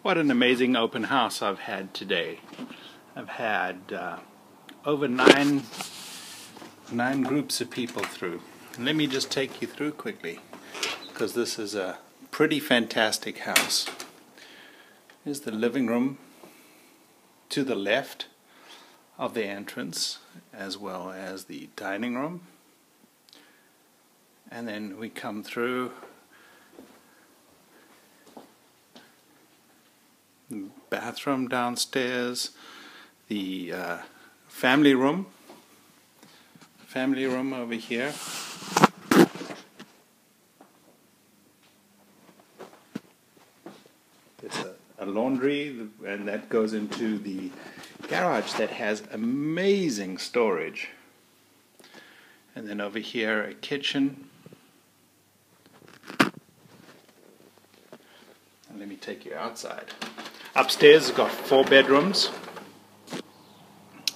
What an amazing open house I've had today. I've had uh, over nine, nine groups of people through. let me just take you through quickly because this is a pretty fantastic house. Here's the living room to the left of the entrance as well as the dining room. And then we come through bathroom downstairs, the uh, family room, family room over here. It's a, a laundry, and that goes into the garage that has amazing storage. And then over here, a kitchen. Let me take you outside. Upstairs got four bedrooms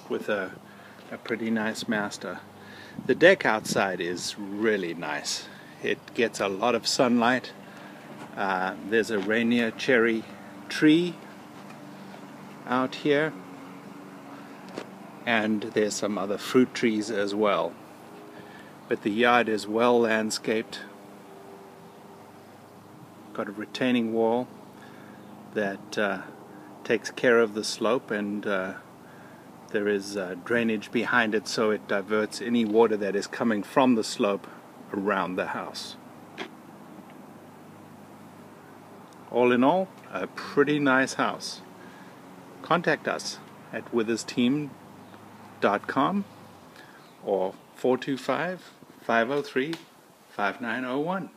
with a, a pretty nice master. The deck outside is really nice. It gets a lot of sunlight. Uh, there's a Rainier cherry tree out here and there's some other fruit trees as well. But the yard is well landscaped. Got a retaining wall that uh, takes care of the slope and uh, there is uh, drainage behind it so it diverts any water that is coming from the slope around the house. All in all, a pretty nice house. Contact us at withersteam.com or 425 503 5901.